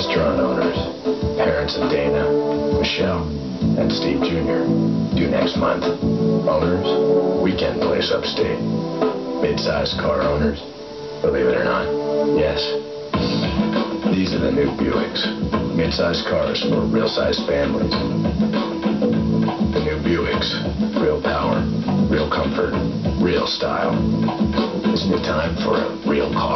restaurant owners, parents of Dana, Michelle, and Steve Jr. Due next month. Owners, weekend place upstate. Mid-sized car owners, believe it or not, yes. These are the new Buicks. Mid-sized cars for real-sized families. The new Buicks. Real power, real comfort, real style. Isn't it time for a real car.